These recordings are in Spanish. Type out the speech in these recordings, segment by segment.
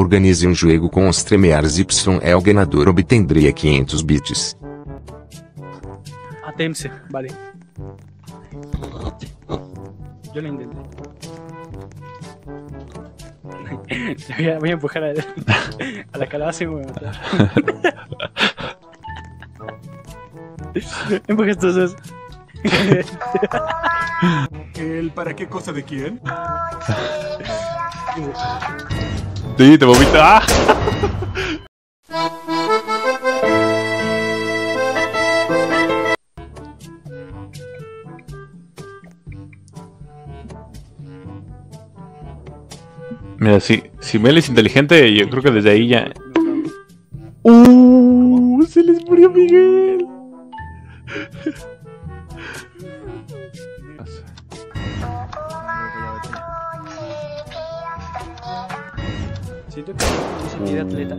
Organize um jogo com os Tremers Y. El ganador obtendría 500 bits. Atemse, vale. Yo lo intenté. voy, a, voy a empujar a, a la calabaza y me voy a matar. Empuja estos dos. ¿El para qué cosa de quién? Sí, te vomita. ¡Ah! Mira, si, si Mel es inteligente, yo creo que desde ahí ya. ¡Uh! ¡Se les murió Miguel! Siento que no atleta.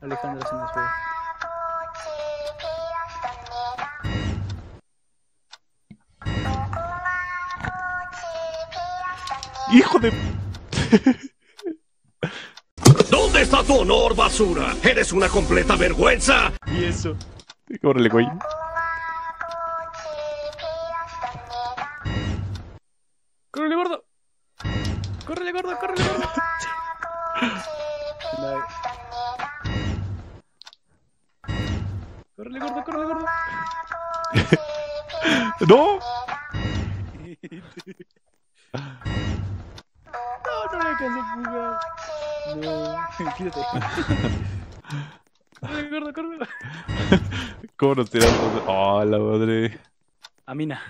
Alejandra se nos fue. ¡Hijo de.! ¿Dónde está tu honor, basura? ¡Eres una completa vergüenza! Y eso. Córrele, güey. ¡Córrele, gordo! ¡Córrele, gordo! ¡No! No, no me alcanzó a jugar. No, quítate. ¡Córrele, gordo! ¡Córrele! ¿Cómo nos tiramos? ¡Oh, la madre! Amina.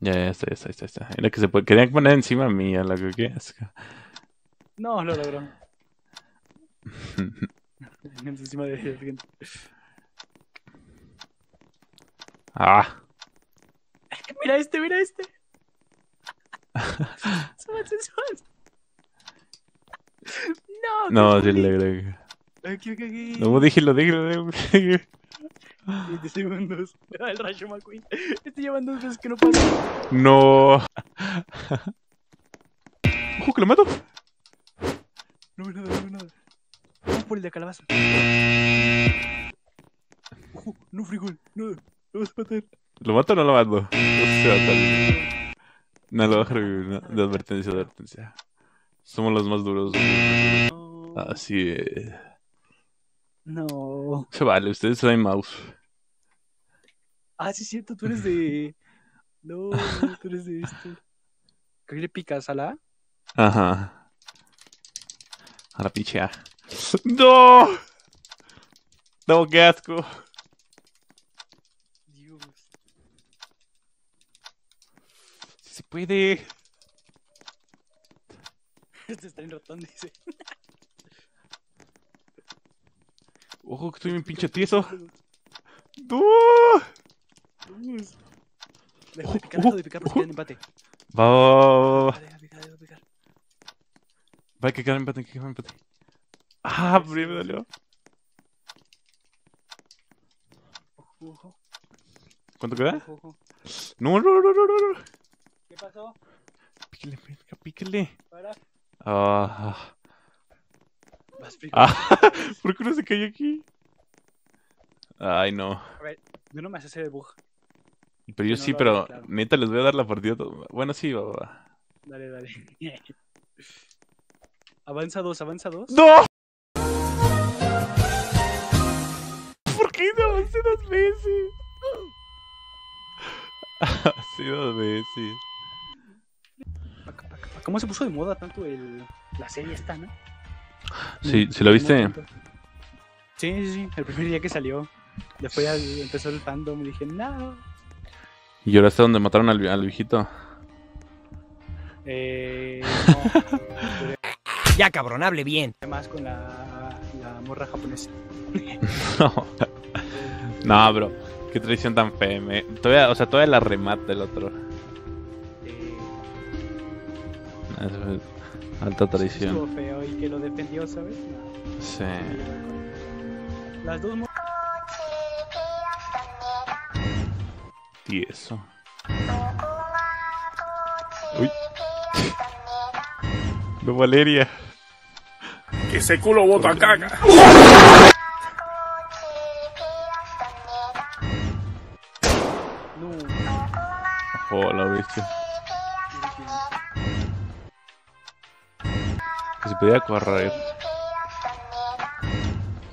Ya, ya está, ya está, ya está. Era que se puede... Querían poner encima mía, la que que asco. No, lo logró. Encima de gente. ¡Ah! Mira este, mira este. Súbanse, súbanse. No, No, sí le agrego. Aquí, aquí, aquí. No, dígelo, dígelo. dígelo. 20 segundos. El Rayo McQueen. Este llevan dos veces que no pasa. No. ¡Ojo, que lo mato! No veo nada, no veo nada. Por el de calabaza. Ojo, no frigol. No, lo vas a matar. ¿Lo mato o no lo mato? No se va a matar. No, lo bajo de de advertencia, de advertencia. Somos los más duros. No. Así es. No. Se vale, ustedes traen mouse. Ah, sí, es cierto, tú eres de. No, tú eres de esto. ¿Qué le picas a la? Ajá. A la pinche A. ¡No! No, qué asco. Dios. Sí se puede. Este está en ratón, dice. Ojo, que estoy bien pinche tieso. ¡No! Dios. Deja de picar, deja de picar porque queda en empate. Va, va, va, va, va. Deja de picar, deja de picar. Va a quedar empate, que quedar empate. Ah, pero me dolió. Ojo, ojo, ¿Cuánto queda? ojo, ojo. No, no, no, no, no. ¿Qué pasó? Píquele, píquele, píquele. Para. Ah, Vas, ah. ¿Por qué no se cayó aquí? Ay, no. A ver, yo no me hace hacer el bug. Pero yo no sí, pero claro. neta les voy a dar la partida. Bueno, sí, va, va. Dale, dale. avanza dos, avanza dos. ¡No! Avancé dos veces? Sí, dos paca. ¿Cómo se puso de moda tanto el... la serie esta, no? Sí, ¿se lo viste? tanto. Sí, sí, sí. El primer día que salió. Después ya empezó el fandom y dije, no. Y ahora está donde mataron al, al viejito. Eh, no. Ya, cabrón, hable bien. Además con la, la morra japonesa. No. No, bro. Qué traición tan fea. me- Todavía, o sea, todavía la remata el otro. Eso es alta estuvo traición. feo y que lo defendió, ¿sabes? No. Sí. Las dos. Y eso. Uy. No, Valeria. Que ese culo bota caca. Oh, la bestia. Que se podía correr.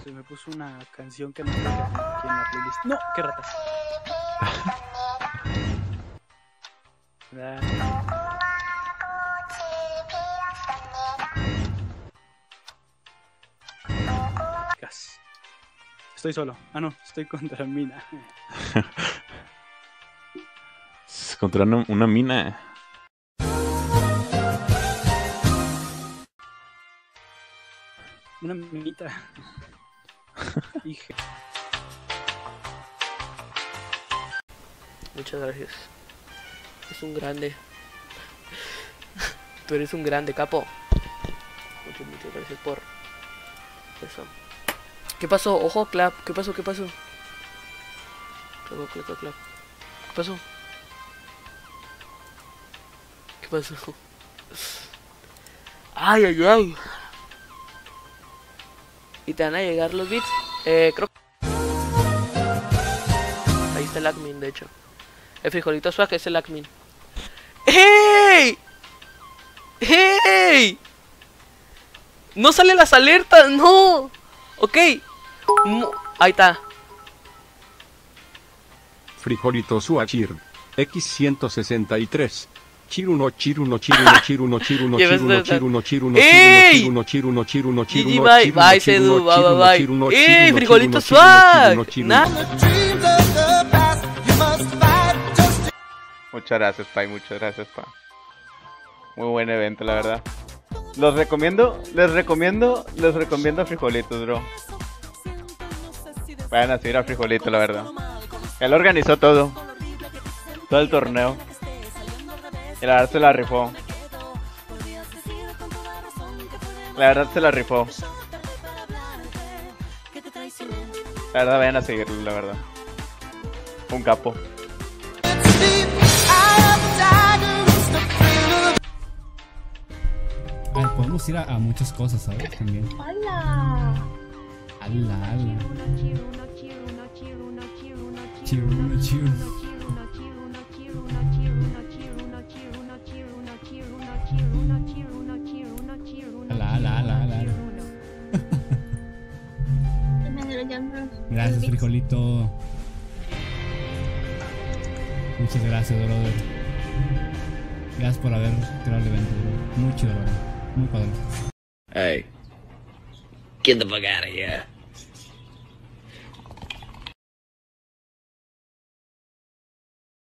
Se me puso una canción que no está aquí en la playlist. No, qué ratas. Gas. Estoy solo. Ah, no, estoy contra Mina. Es Contra una, mina. Una minita. Muchas gracias. Es un grande. Tú eres un grande, capo. Muchas, muchas gracias por eso. ¿Qué pasó? Ojo, clap. ¿Qué pasó? ¿Qué pasó? Clap, clap, clap, clap. ¿Qué pasó? ¿Qué? Ay, ay, ay. ¿Y te van a llegar los bits? Eh, creo Ahí está el admin, de hecho. El frijolito swag es el admin. ¡Hey! ¡Hey! No salen las alertas, no. Ok. Ahí está. Frijolito Suachir. X163. Chiruno, chiruno, chiruno, chiruno, chiruno, chiruno, chiruno, chiruno, chiruno, chiruno, chiruno, chiruno, chiruno, chiruno, chiruno, chiruno. Muchas gracias, Pai, muchas gracias, Pa. Muy buen evento, la verdad. Los recomiendo, les recomiendo, les recomiendo a Frijolitos, bro. Vayan a seguir a Frijolito, la verdad. Él organizó todo. Todo el torneo. Y la verdad se la rifó. La verdad se la rifó. La verdad vayan a seguirlo, la verdad. Un capo. A ver, podemos ir a, a muchas cosas, ¿sabes? También. ¡Hola! Ala, ala. Chiruno, chiruno. Ala, Gracias, frijolito. Muchas gracias, brother. Gracias por haber creado el evento, bro. Muy chido, bro. Muy padre. Hey, get the fuck out of here.